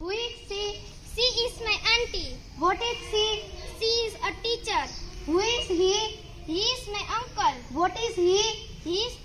Who is she? She is my auntie. What is she? She is a teacher. Who is he? He is my uncle. What is he? He is.